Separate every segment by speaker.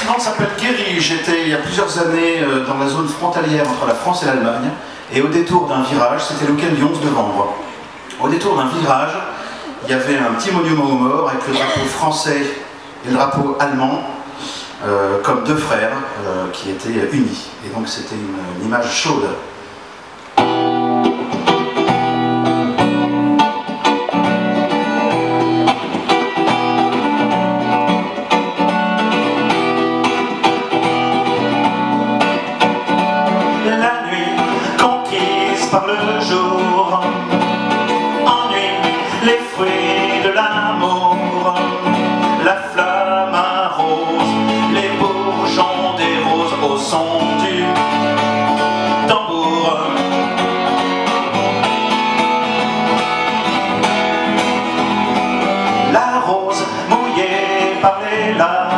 Speaker 1: suivante s'appelle Guéry. J'étais il y a plusieurs années euh, dans la zone frontalière entre la France et l'Allemagne. Et au détour d'un virage, c'était le du 11 novembre. Au détour d'un virage, il y avait un petit monument aux morts avec le drapeau français et le drapeau allemand euh, comme deux frères euh, qui étaient unis. Et donc c'était une image chaude.
Speaker 2: Jour Ennuie les fruits de l'amour. La flamme arrose les bourgeons des roses Au son du tambour. La rose mouillée par les larmes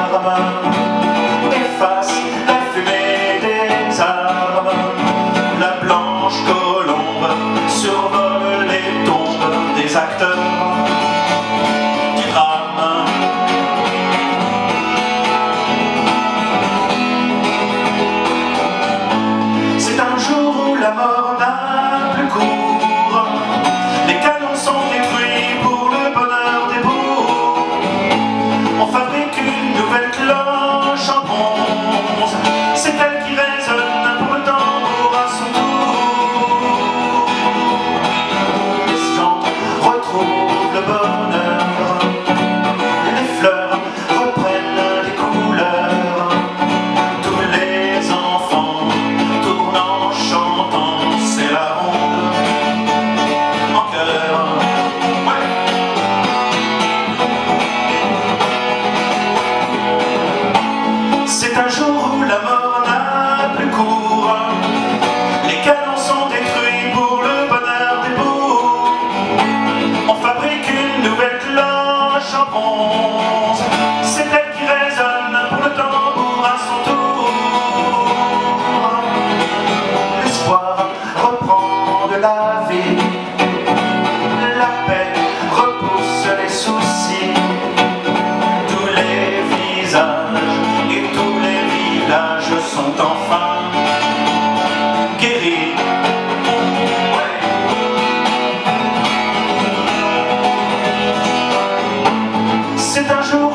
Speaker 2: la vie. La paix repousse les soucis tous les visages et tous les villages sont enfin guéris. C'est un jour